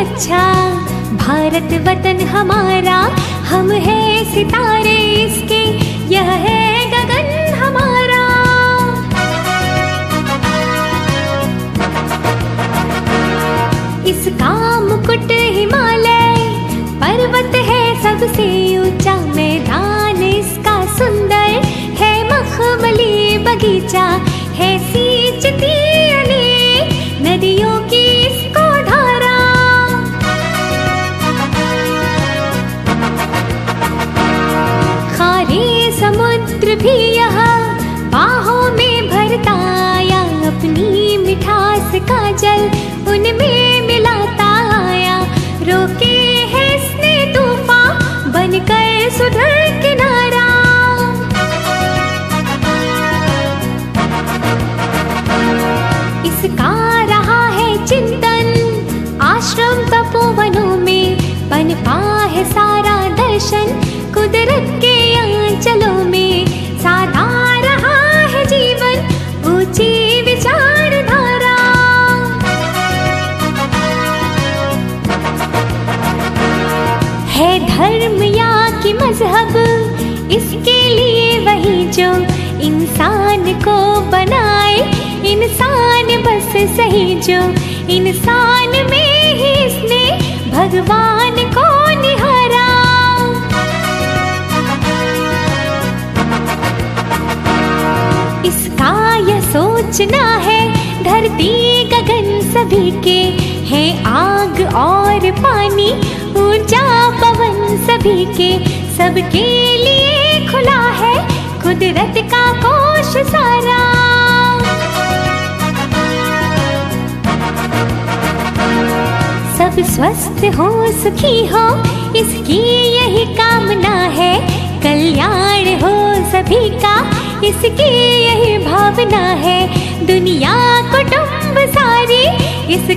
अच्छा भारत वतन हमारा, हम है सितारे इसके, यह है गगन हमारा। इसका मुकुट हिमालय, पर्वत है सबसे ऊँचा मैदान इसका सुंदर, है मखमली बगीचा, है भी यहाँ बाहों में भरता आया, अपनी मिठास का जल उनमें मिलाता आया। रोके है इसने तूफ़ान, बनकर सुधर किनारा। इसका धर्म या कि मज़हब। इसके लिए वही जो इंसान को बनाए। इंसान बस सही जो इंसान में ही इसने भगवान को निहारा। इसका यह सोचना है, धरती गगन सभी के है आग और पानी। ऊर्जा सभी के सबके लिए खुला है कुदरत का कोश सारा। सब स्वस्थ हो, सुखी हो, इसकी यही कामना है। कल्याण हो सभी का, इसकी यही भावना है। दुनिया कुटुंब सारी इसका